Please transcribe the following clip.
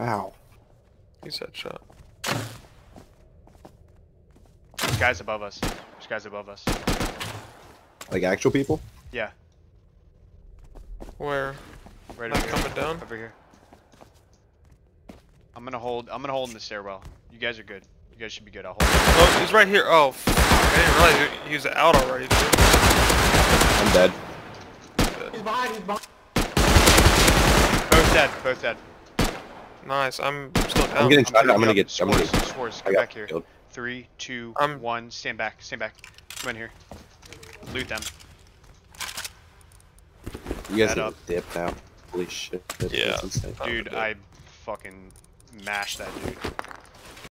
Ow. He's headshot. There's guys above us. There's guys above us. Like actual people? Yeah, Where? right Not over here. coming down? Over here. I'm gonna hold. I'm gonna hold in the stairwell. You guys are good. You guys should be good. I'll hold. Oh, he's right here. Oh, fuck. I didn't realize he he was out already, dude. I'm dead. He's behind, he's behind. Both dead. Both dead. Nice. I'm still down. I'm getting shot. I'm picking gonna up get. I'm gonna Swords, get. swords. Come back here. killed. Three, two, I'm- one. Stand back. Stand back. Come in here. Loot them. You guys Head need up. to dip. Holy shit. That's Yeah. Dude. I fucking mashed that dude.